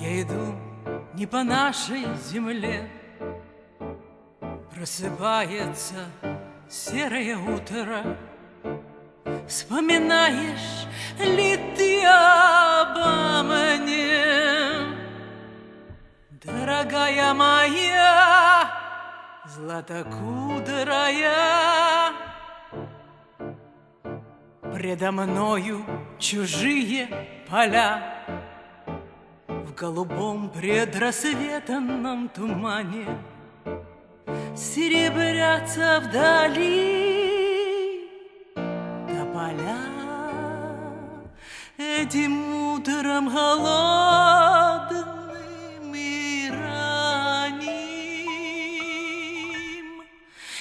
Я иду не по нашей земле. Просыпается серое утро. Вспоминаешь ли ты обо мне? Дорогая моя, златокудрая Предо мною чужие поля голубом предрассветанном тумане Серебрятся вдали тополя Этим утром голодным и ранним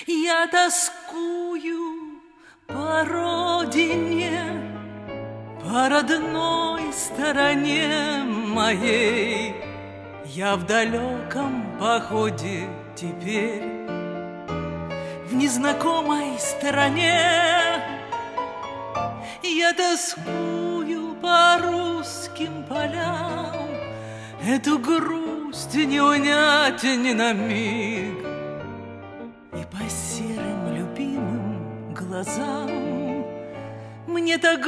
Я тоскую по родине, по родной стороне моей. Я в далеком походе теперь, в незнакомой стране. Я тоскую по русским полям, Эту грусть не унять ни на миг. И по серым любимым глазам Мне так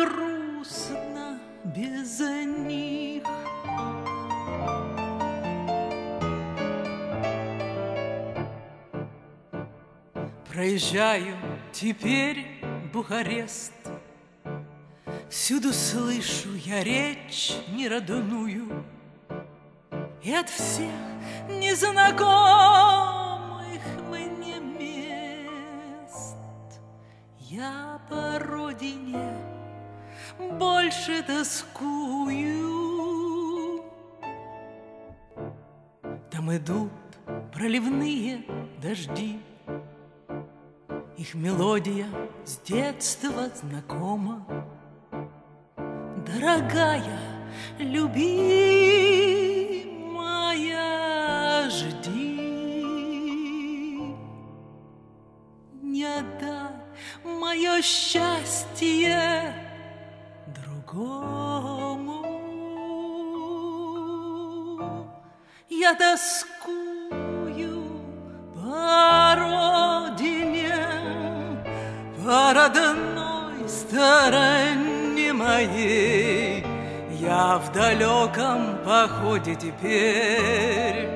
грустно без них. Проезжаю теперь Бухарест, Всюду слышу я речь неродную, И от всех незнакомых мне мест. Я по родине больше тоскую. Там идут проливные дожди, Их мелодия с детства знакома. Дорогая, любимая, жди. Не отдай мое счастье другому. Я тоскую по родине, по родной стороне моей. Я в далеком походе теперь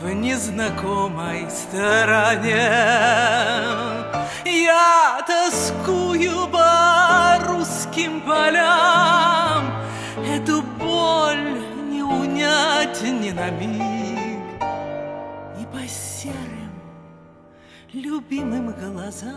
в незнакомой стороне. Я тоскую по русским полям, Эту боль не унять ни на миг. И по серым любимым глазам